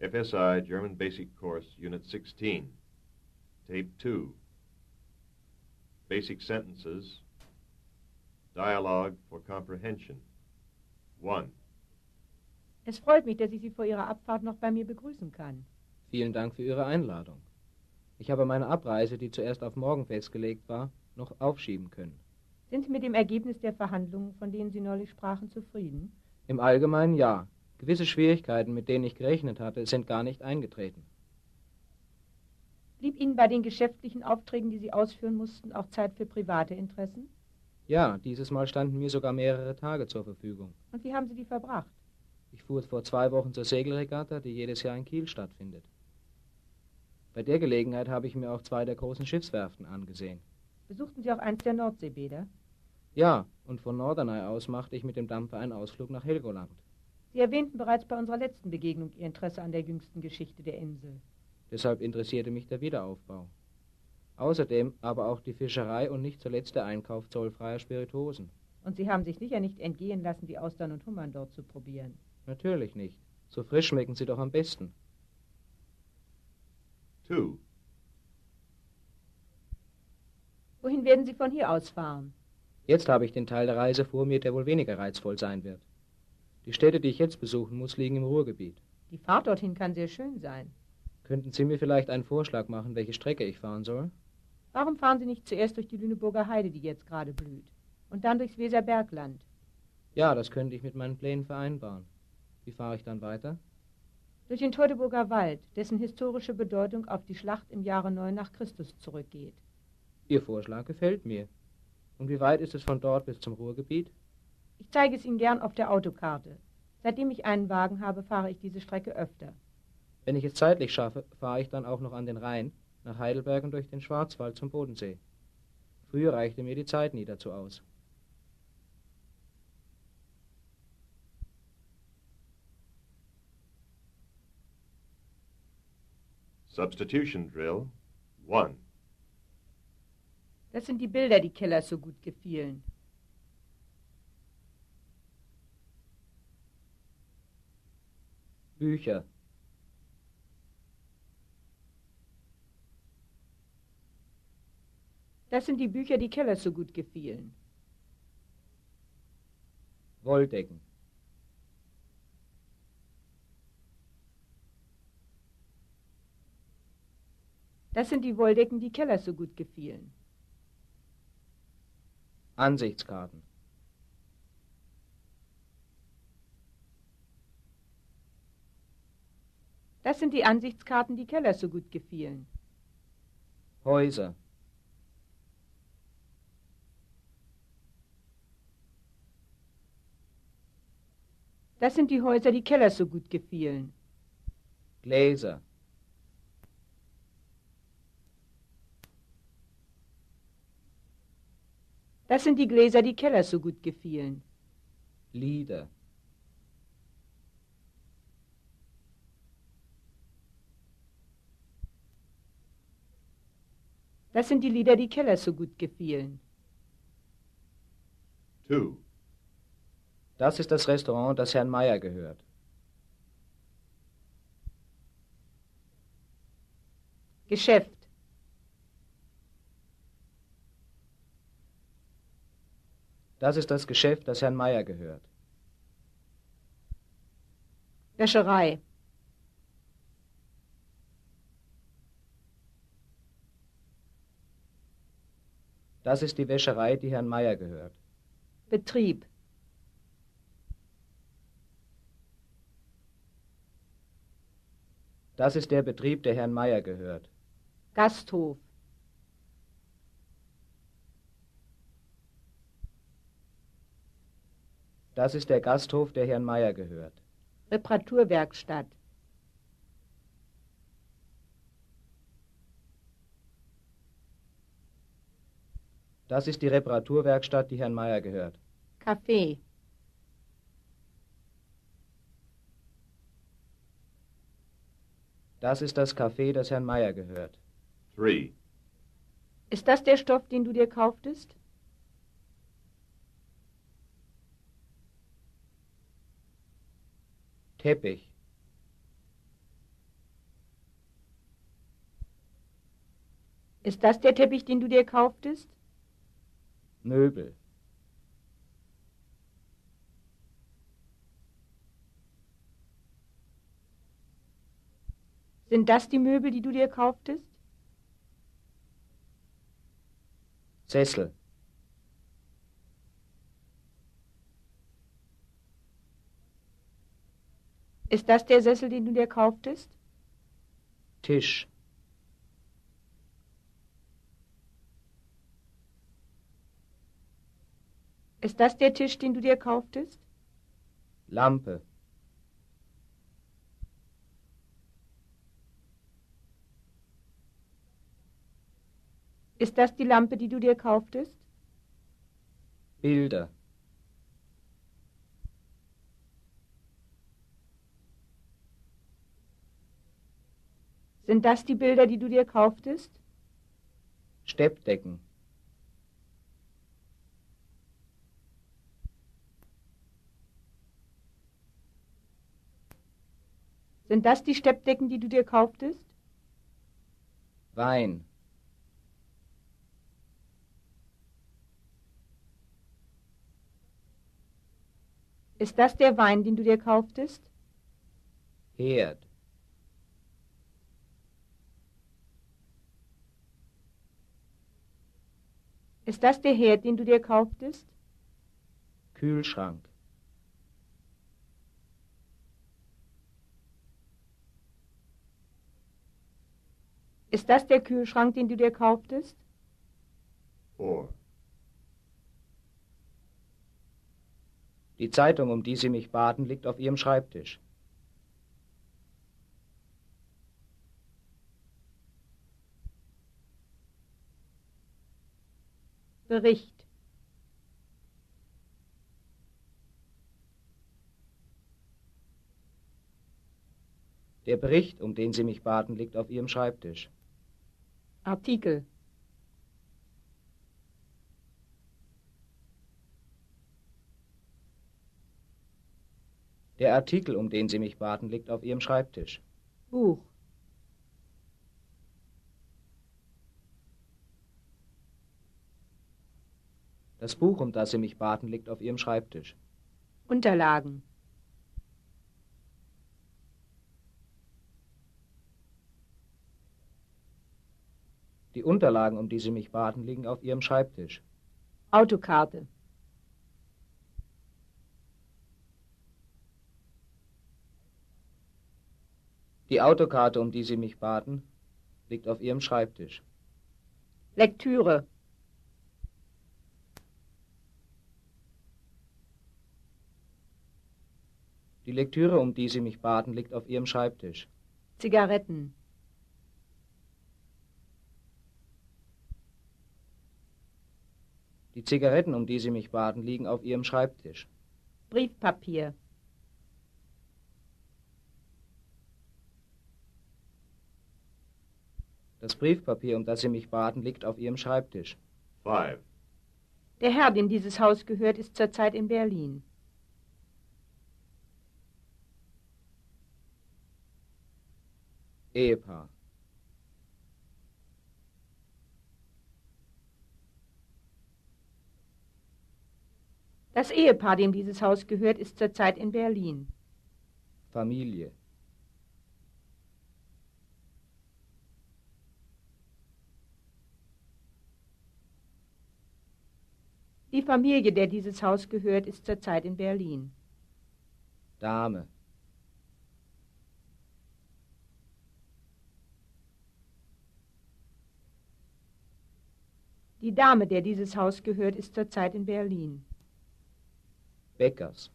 FSI German Basic Course, Unit 16. Tape 2. Basic Sentences. Dialogue for Comprehension. 1. Es freut mich, dass ich Sie vor Ihrer Abfahrt noch bei mir begrüßen kann. Vielen Dank für Ihre Einladung. Ich habe meine Abreise, die zuerst auf morgen festgelegt war, noch aufschieben können. Sind Sie mit dem Ergebnis der Verhandlungen, von denen Sie neulich sprachen, zufrieden? Im Allgemeinen ja. Gewisse Schwierigkeiten, mit denen ich gerechnet hatte, sind gar nicht eingetreten. Blieb Ihnen bei den geschäftlichen Aufträgen, die Sie ausführen mussten, auch Zeit für private Interessen? Ja, dieses Mal standen mir sogar mehrere Tage zur Verfügung. Und wie haben Sie die verbracht? Ich fuhr vor zwei Wochen zur Segelregatta, die jedes Jahr in Kiel stattfindet. Bei der Gelegenheit habe ich mir auch zwei der großen Schiffswerften angesehen. Besuchten Sie auch eins der Nordseebäder? Ja, und von Norderney aus machte ich mit dem Dampfer einen Ausflug nach Helgoland. Sie erwähnten bereits bei unserer letzten Begegnung Ihr Interesse an der jüngsten Geschichte der Insel. Deshalb interessierte mich der Wiederaufbau. Außerdem aber auch die Fischerei und nicht zuletzt der Einkauf zollfreier Spirituosen. Und Sie haben sich sicher nicht entgehen lassen, die Austern und Hummern dort zu probieren. Natürlich nicht. So frisch schmecken sie doch am besten. 2. Wohin werden Sie von hier aus fahren? Jetzt habe ich den Teil der Reise vor mir, der wohl weniger reizvoll sein wird. Die Städte, die ich jetzt besuchen muss, liegen im Ruhrgebiet. Die Fahrt dorthin kann sehr schön sein. Könnten Sie mir vielleicht einen Vorschlag machen, welche Strecke ich fahren soll? Warum fahren Sie nicht zuerst durch die Lüneburger Heide, die jetzt gerade blüht, und dann durchs Weserbergland? Ja, das könnte ich mit meinen Plänen vereinbaren. Wie fahre ich dann weiter? Durch den Teutoburger Wald, dessen historische Bedeutung auf die Schlacht im Jahre 9 nach Christus zurückgeht. Ihr Vorschlag gefällt mir. Und wie weit ist es von dort bis zum Ruhrgebiet? Ich zeige es Ihnen gern auf der Autokarte. Seitdem ich einen Wagen habe, fahre ich diese Strecke öfter. Wenn ich es zeitlich schaffe, fahre ich dann auch noch an den Rhein, nach Heidelberg und durch den Schwarzwald zum Bodensee. Früher reichte mir die Zeit nie dazu aus. Substitution Drill 1. Das sind die Bilder, die Keller so gut gefielen. Bücher. Das sind die Bücher, die Keller so gut gefielen. Wolldecken. Das sind die Wolldecken, die Keller so gut gefielen. Ansichtskarten. Das sind die Ansichtskarten, die Keller so gut gefielen. Häuser. Das sind die Häuser, die Keller so gut gefielen. Gläser. Das sind die Gläser, die Keller so gut gefielen. Lieder. Das sind die Lieder, die Keller so gut gefielen. 2. Das ist das Restaurant, das Herrn Meier gehört. Geschäft. Das ist das Geschäft, das Herrn Meier gehört. Wäscherei. Das ist die Wäscherei, die Herrn Meier gehört. Betrieb. Das ist der Betrieb, der Herrn Meier gehört. Gasthof. Das ist der Gasthof, der Herrn Meier gehört. Reparaturwerkstatt. Das ist die Reparaturwerkstatt, die Herrn Meier gehört. Café. Das ist das Café, das Herrn Meier gehört. Three. Ist das der Stoff, den du dir kauftest? Teppich. Ist das der Teppich, den du dir kauftest? Möbel. Sind das die Möbel, die du dir kauftest? Sessel. Ist das der Sessel, den du dir kauftest? Tisch. Ist das der Tisch, den du dir kauftest? Lampe. Ist das die Lampe, die du dir kauftest? Bilder. Sind das die Bilder, die du dir kauftest? Steppdecken. Sind das die Steppdecken, die du dir kauftest? Wein. Ist das der Wein, den du dir kauftest? Herd. Ist das der Herd, den du dir kauftest? Kühlschrank. Ist das der Kühlschrank, den du dir kauftest? Four. Die Zeitung, um die Sie mich baten, liegt auf Ihrem Schreibtisch. Bericht. Der Bericht, um den Sie mich baten, liegt auf Ihrem Schreibtisch. Artikel. Der Artikel, um den Sie mich baten, liegt auf Ihrem Schreibtisch. Buch. Das Buch, um das Sie mich baten, liegt auf Ihrem Schreibtisch. Unterlagen. Die Unterlagen, um die Sie mich baten, liegen auf Ihrem Schreibtisch. Autokarte. Die Autokarte, um die Sie mich baten, liegt auf Ihrem Schreibtisch. Lektüre. Die Lektüre, um die Sie mich baten, liegt auf Ihrem Schreibtisch. Zigaretten. Die Zigaretten, um die Sie mich baten, liegen auf Ihrem Schreibtisch. Briefpapier. Das Briefpapier, um das Sie mich baten, liegt auf Ihrem Schreibtisch. Five. Der Herr, dem dieses Haus gehört, ist zurzeit in Berlin. Ehepaar. Das Ehepaar, dem dieses Haus gehört, ist zurzeit in Berlin. Familie. Die Familie, der dieses Haus gehört, ist zurzeit in Berlin. Dame. Die Dame, der dieses Haus gehört, ist zurzeit in Berlin. Bäckers.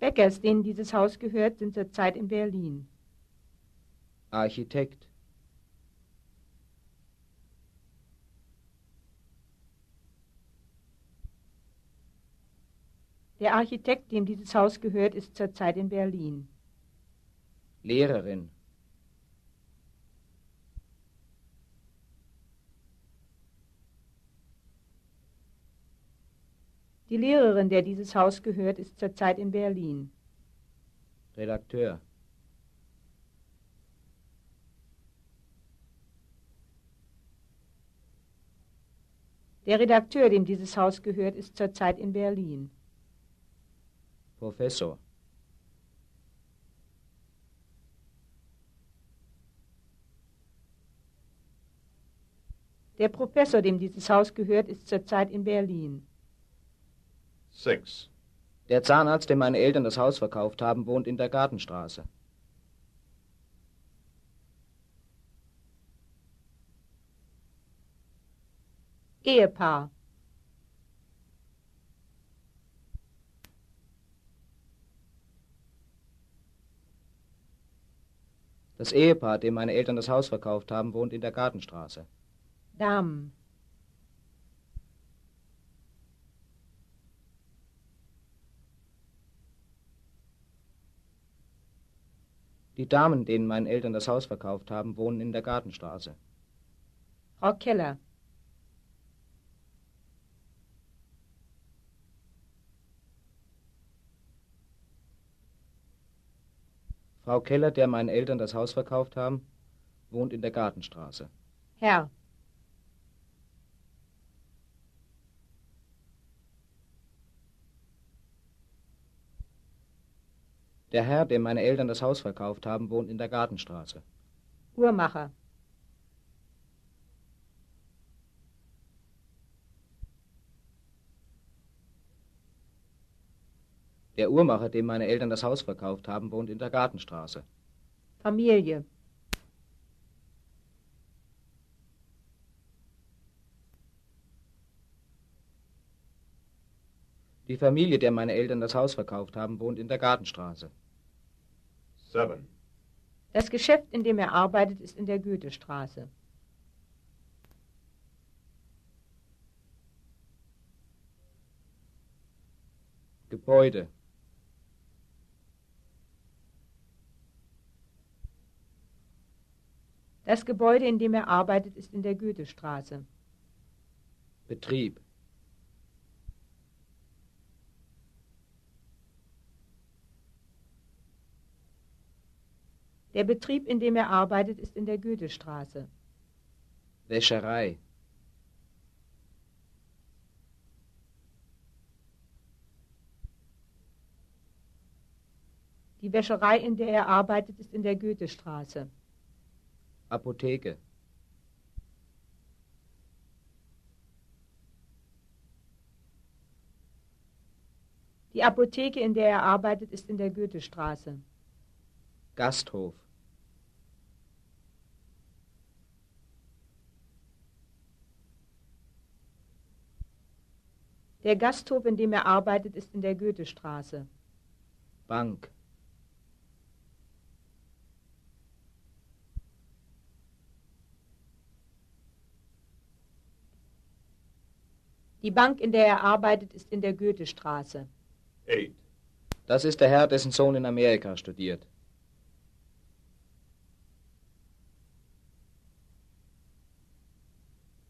Bäckers, denen dieses Haus gehört, sind zurzeit in Berlin. Architekt. Der Architekt, dem dieses Haus gehört, ist zurzeit in Berlin. Lehrerin. Die Lehrerin, der dieses Haus gehört, ist zurzeit in Berlin. Redakteur. Der Redakteur, dem dieses Haus gehört, ist zurzeit in Berlin. Professor. Der Professor, dem dieses Haus gehört, ist zurzeit in Berlin. 6. Der Zahnarzt, dem meine Eltern das Haus verkauft haben, wohnt in der Gartenstraße. Ehepaar. Das Ehepaar, dem meine Eltern das Haus verkauft haben, wohnt in der Gartenstraße. Damen. Die Damen, denen meine Eltern das Haus verkauft haben, wohnen in der Gartenstraße. Frau Keller. Frau Keller, der meinen Eltern das Haus verkauft haben, wohnt in der Gartenstraße. Herr. Der Herr, dem meine Eltern das Haus verkauft haben, wohnt in der Gartenstraße. Uhrmacher. Der Uhrmacher, dem meine Eltern das Haus verkauft haben, wohnt in der Gartenstraße. Familie. Die Familie, der meine Eltern das Haus verkauft haben, wohnt in der Gartenstraße. 7. Das Geschäft, in dem er arbeitet, ist in der Goethestraße. Gebäude. Das Gebäude, in dem er arbeitet, ist in der Goethestraße. Betrieb. Der Betrieb, in dem er arbeitet, ist in der Goethestraße. Wäscherei. Die Wäscherei, in der er arbeitet, ist in der Goethestraße. Apotheke. Die Apotheke, in der er arbeitet, ist in der Goethestraße. Gasthof. Der Gasthof, in dem er arbeitet, ist in der Goethestraße. Bank. Die Bank, in der er arbeitet, ist in der Goethestraße. 8. Das ist der Herr, dessen Sohn in Amerika studiert.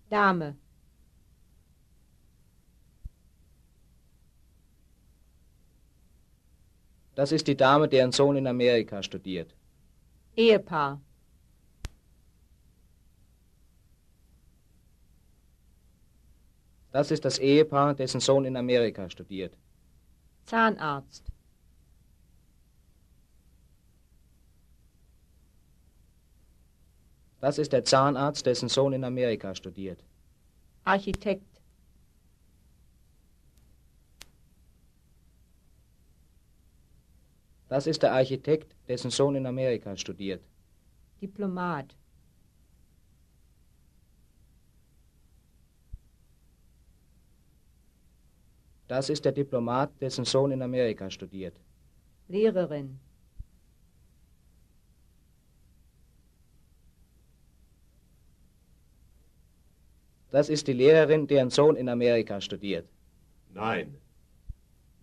Dame. Das ist die Dame, deren Sohn in Amerika studiert. Ehepaar. Das ist das Ehepaar, dessen Sohn in Amerika studiert. Zahnarzt. Das ist der Zahnarzt, dessen Sohn in Amerika studiert. Architekt. Das ist der Architekt, dessen Sohn in Amerika studiert. Diplomat. Das ist der Diplomat, dessen Sohn in Amerika studiert. Lehrerin. Das ist die Lehrerin, deren Sohn in Amerika studiert. 9.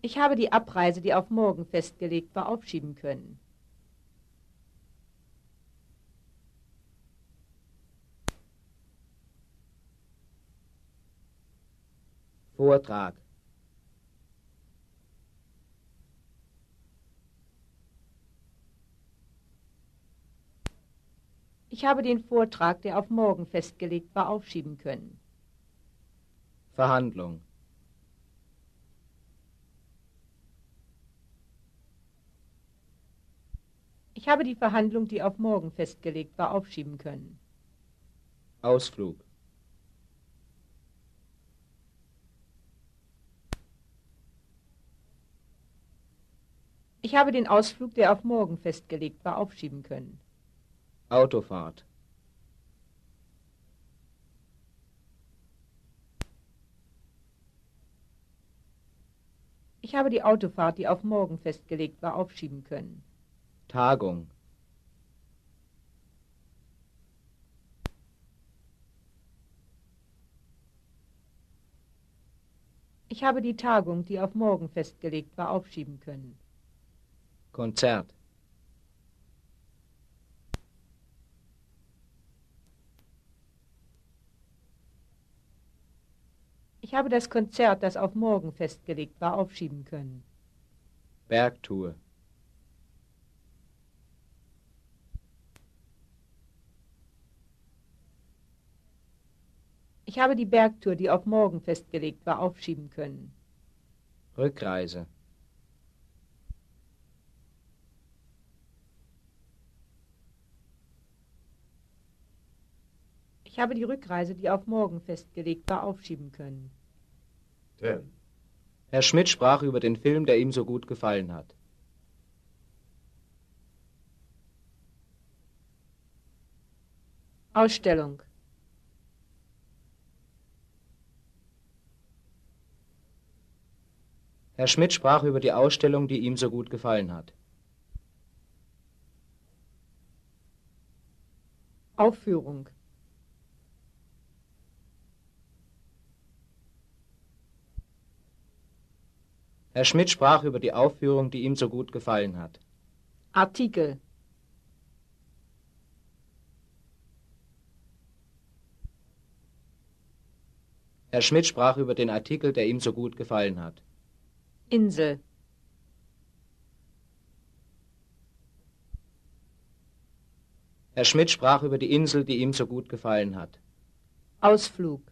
Ich habe die Abreise, die auf morgen festgelegt war, aufschieben können. Vortrag. Ich habe den Vortrag, der auf morgen festgelegt war, aufschieben können. Verhandlung. Ich habe die Verhandlung, die auf morgen festgelegt war, aufschieben können. Ausflug. Ich habe den Ausflug, der auf morgen festgelegt war, aufschieben können. Autofahrt. Ich habe die Autofahrt, die auf morgen festgelegt war, aufschieben können. Tagung. Ich habe die Tagung, die auf morgen festgelegt war, aufschieben können. Konzert. Ich habe das Konzert, das auf morgen festgelegt war, aufschieben können. Bergtour. Ich habe die Bergtour, die auf morgen festgelegt war, aufschieben können. Rückreise. Ich habe die Rückreise, die auf morgen festgelegt war, aufschieben können. 10. Herr Schmidt sprach über den Film, der ihm so gut gefallen hat. Ausstellung. Herr Schmidt sprach über die Ausstellung, die ihm so gut gefallen hat. Aufführung. Herr Schmidt sprach über die Aufführung, die ihm so gut gefallen hat. Artikel. Herr Schmidt sprach über den Artikel, der ihm so gut gefallen hat. Insel. Herr Schmidt sprach über die Insel, die ihm so gut gefallen hat. Ausflug.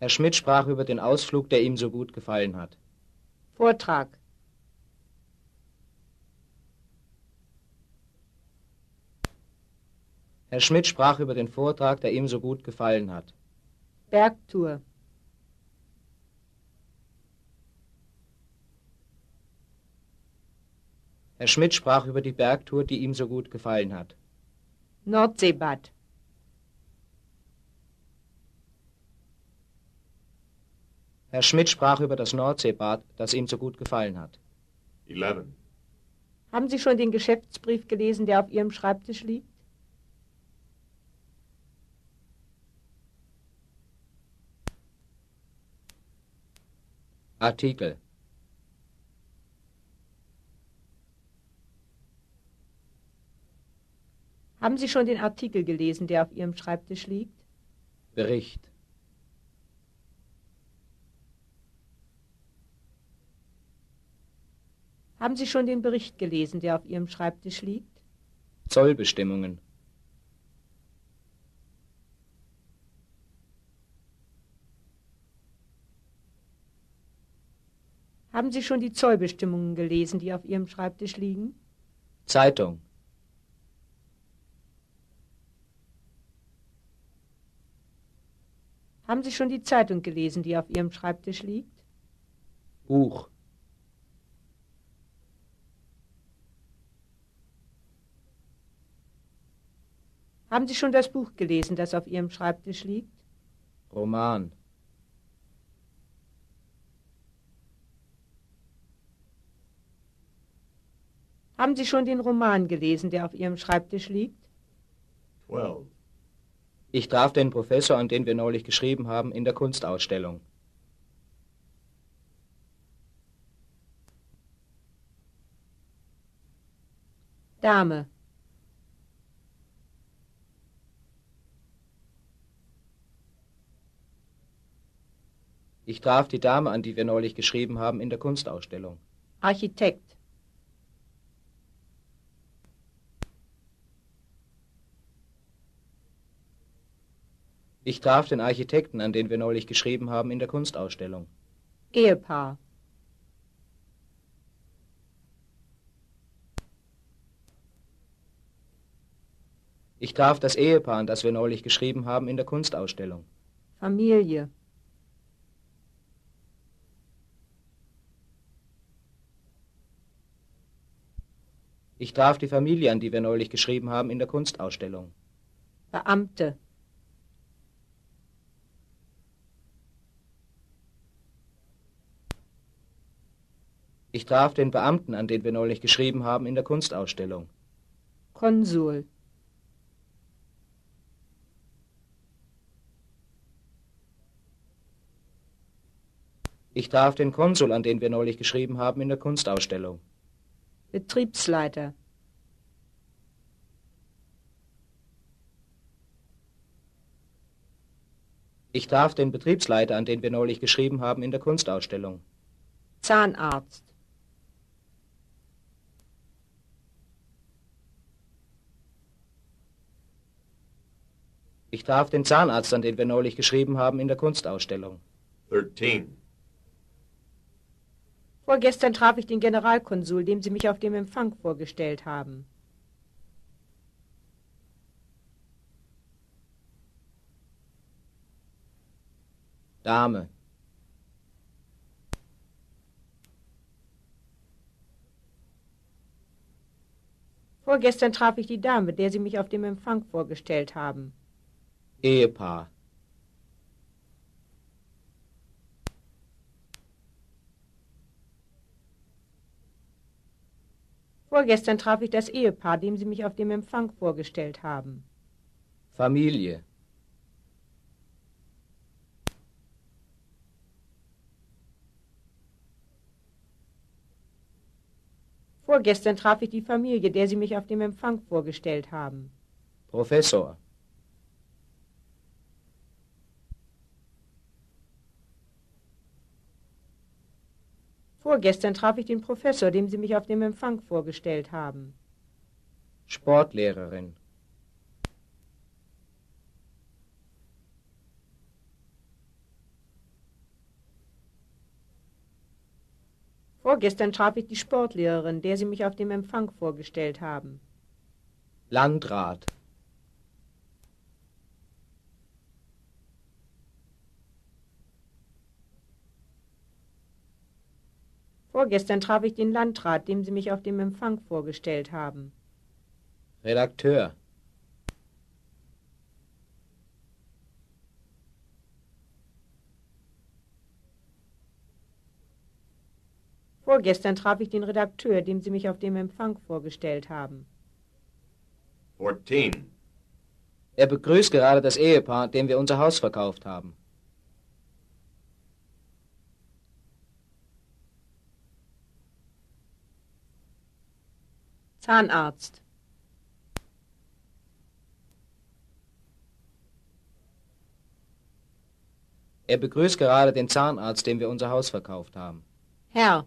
Herr Schmidt sprach über den Ausflug, der ihm so gut gefallen hat. Vortrag. Herr Schmidt sprach über den Vortrag, der ihm so gut gefallen hat. Bergtour. Herr Schmidt sprach über die Bergtour, die ihm so gut gefallen hat. Nordseebad. Herr Schmidt sprach über das Nordseebad, das ihm so gut gefallen hat. 11. Haben Sie schon den Geschäftsbrief gelesen, der auf Ihrem Schreibtisch liegt? Artikel. Haben Sie schon den Artikel gelesen, der auf Ihrem Schreibtisch liegt? Bericht. Haben Sie schon den Bericht gelesen, der auf Ihrem Schreibtisch liegt? Zollbestimmungen. Haben Sie schon die Zollbestimmungen gelesen, die auf Ihrem Schreibtisch liegen? Zeitung. Haben Sie schon die Zeitung gelesen, die auf Ihrem Schreibtisch liegt? Buch. Haben Sie schon das Buch gelesen, das auf Ihrem Schreibtisch liegt? Roman. Haben Sie schon den Roman gelesen, der auf Ihrem Schreibtisch liegt? 12. Ich traf den Professor, an den wir neulich geschrieben haben, in der Kunstausstellung. Dame. Ich traf die Dame, an die wir neulich geschrieben haben, in der Kunstausstellung. Architekt. Ich traf den Architekten, an den wir neulich geschrieben haben, in der Kunstausstellung. Ehepaar. Ich traf das Ehepaar, an das wir neulich geschrieben haben, in der Kunstausstellung. Familie. Ich traf die Familie, an die wir neulich geschrieben haben, in der Kunstausstellung. Beamte. Ich traf den Beamten, an den wir neulich geschrieben haben, in der Kunstausstellung. Konsul. Ich traf den Konsul, an den wir neulich geschrieben haben, in der Kunstausstellung. Betriebsleiter. Ich traf den Betriebsleiter, an den wir neulich geschrieben haben, in der Kunstausstellung. Zahnarzt. Ich traf den Zahnarzt, an den wir neulich geschrieben haben, in der Kunstausstellung. 13. Vorgestern traf ich den Generalkonsul, dem Sie mich auf dem Empfang vorgestellt haben. Dame. Vorgestern traf ich die Dame, der Sie mich auf dem Empfang vorgestellt haben. Ehepaar. Vorgestern traf ich das Ehepaar, dem Sie mich auf dem Empfang vorgestellt haben. Familie. Vorgestern traf ich die Familie, der Sie mich auf dem Empfang vorgestellt haben. Professor. Vorgestern traf ich den Professor, dem Sie mich auf dem Empfang vorgestellt haben. Sportlehrerin. Vorgestern traf ich die Sportlehrerin, der Sie mich auf dem Empfang vorgestellt haben. Landrat. Vorgestern traf ich den Landrat, dem Sie mich auf dem Empfang vorgestellt haben. Redakteur. Vorgestern traf ich den Redakteur, dem Sie mich auf dem Empfang vorgestellt haben. 14. Er begrüßt gerade das Ehepaar, dem wir unser Haus verkauft haben. Zahnarzt. Er begrüßt gerade den Zahnarzt, dem wir unser Haus verkauft haben. Herr.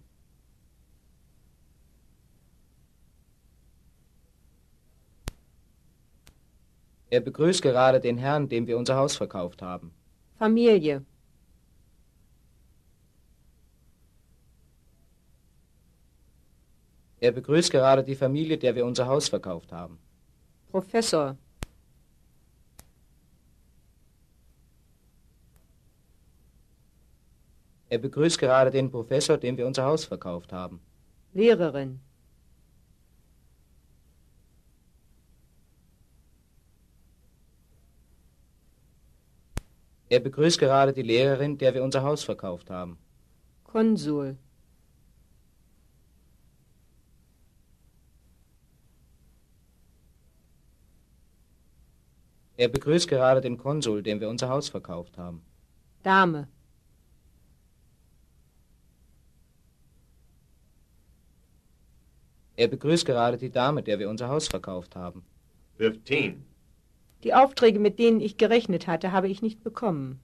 Er begrüßt gerade den Herrn, dem wir unser Haus verkauft haben. Familie. Er begrüßt gerade die Familie, der wir unser Haus verkauft haben. Professor. Er begrüßt gerade den Professor, dem wir unser Haus verkauft haben. Lehrerin. Er begrüßt gerade die Lehrerin, der wir unser Haus verkauft haben. Konsul. Er begrüßt gerade den Konsul, dem wir unser Haus verkauft haben. Dame. Er begrüßt gerade die Dame, der wir unser Haus verkauft haben. 15. Die Aufträge, mit denen ich gerechnet hatte, habe ich nicht bekommen.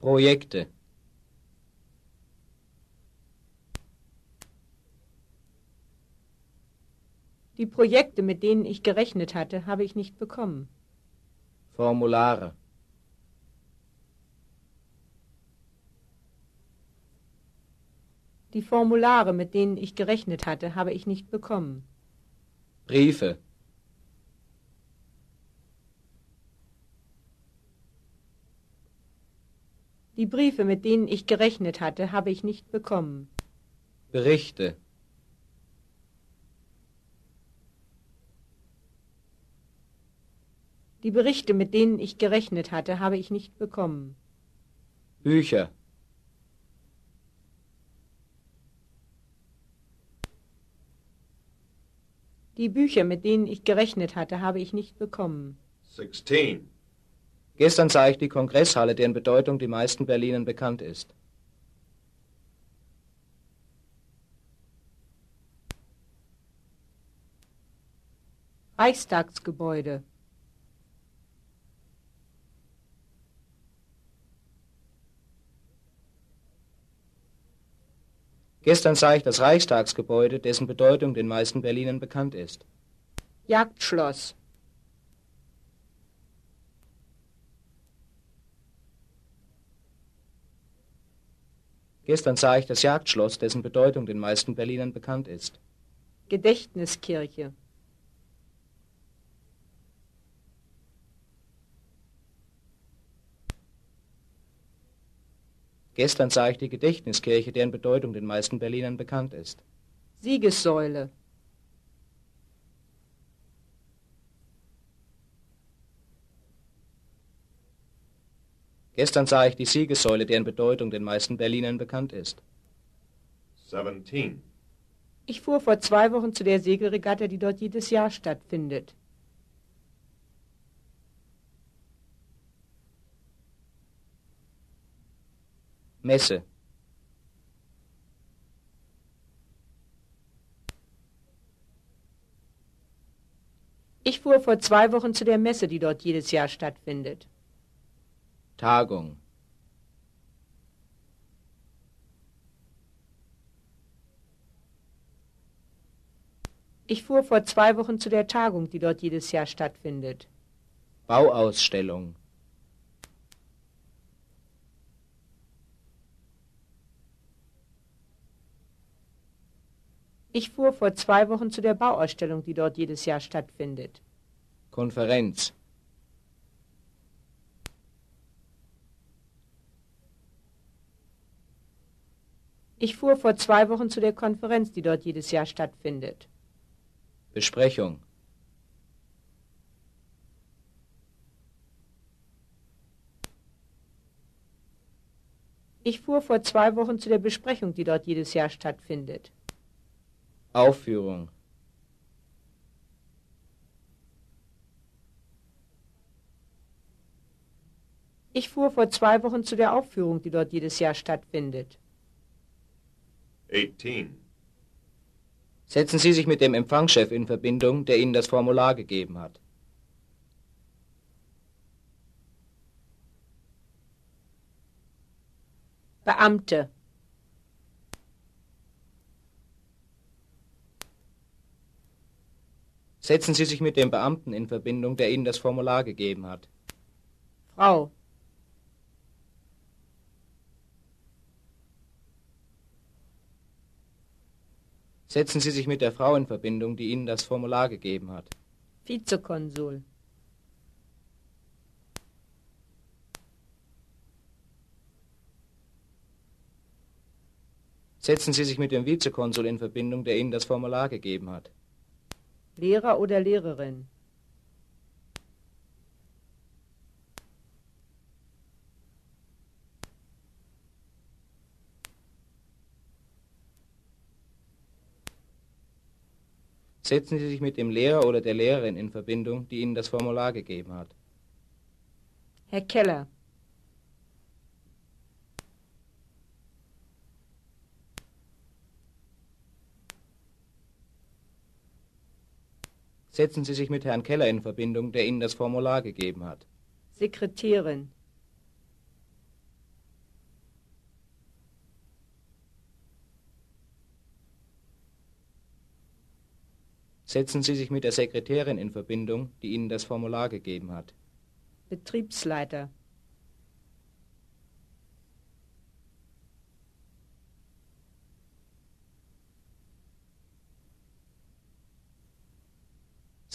Projekte. Die Projekte, mit denen ich gerechnet hatte, habe ich nicht bekommen. Formulare. Die Formulare, mit denen ich gerechnet hatte, habe ich nicht bekommen. Briefe. Die Briefe, mit denen ich gerechnet hatte, habe ich nicht bekommen. Berichte. Die Berichte, mit denen ich gerechnet hatte, habe ich nicht bekommen. Bücher. Die Bücher, mit denen ich gerechnet hatte, habe ich nicht bekommen. 16. Gestern sah ich die Kongresshalle, deren Bedeutung die meisten Berlinern bekannt ist. Reichstagsgebäude. Gestern sah ich das Reichstagsgebäude, dessen Bedeutung den meisten Berlinern bekannt ist. Jagdschloss. Gestern sah ich das Jagdschloss, dessen Bedeutung den meisten Berlinern bekannt ist. Gedächtniskirche. Gestern sah ich die Gedächtniskirche, deren Bedeutung den meisten Berlinern bekannt ist. Siegessäule. Gestern sah ich die Siegessäule, deren Bedeutung den meisten Berlinern bekannt ist. 17. Ich fuhr vor zwei Wochen zu der Segelregatta, die dort jedes Jahr stattfindet. Messe. Ich fuhr vor zwei Wochen zu der Messe, die dort jedes Jahr stattfindet. Tagung. Ich fuhr vor zwei Wochen zu der Tagung, die dort jedes Jahr stattfindet. Bauausstellung. Ich fuhr vor zwei Wochen zu der Bauausstellung, die dort jedes Jahr stattfindet. Konferenz. Ich fuhr vor zwei Wochen zu der Konferenz, die dort jedes Jahr stattfindet. Besprechung. Ich fuhr vor zwei Wochen zu der Besprechung, die dort jedes Jahr stattfindet. Aufführung. Ich fuhr vor zwei Wochen zu der Aufführung, die dort jedes Jahr stattfindet. 18. Setzen Sie sich mit dem Empfangschef in Verbindung, der Ihnen das Formular gegeben hat. Beamte. Setzen Sie sich mit dem Beamten in Verbindung, der Ihnen das Formular gegeben hat. Frau. Setzen Sie sich mit der Frau in Verbindung, die Ihnen das Formular gegeben hat. Vizekonsul. Setzen Sie sich mit dem Vizekonsul in Verbindung, der Ihnen das Formular gegeben hat. Lehrer oder Lehrerin. Setzen Sie sich mit dem Lehrer oder der Lehrerin in Verbindung, die Ihnen das Formular gegeben hat. Herr Keller. Setzen Sie sich mit Herrn Keller in Verbindung, der Ihnen das Formular gegeben hat. Sekretärin. Setzen Sie sich mit der Sekretärin in Verbindung, die Ihnen das Formular gegeben hat. Betriebsleiter.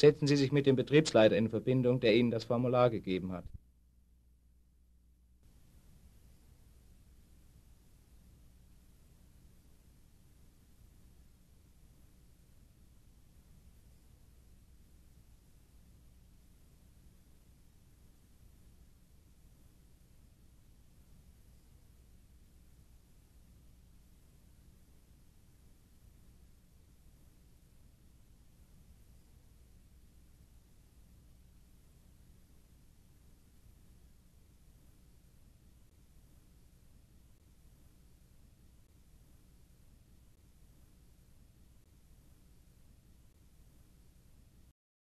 Setzen Sie sich mit dem Betriebsleiter in Verbindung, der Ihnen das Formular gegeben hat.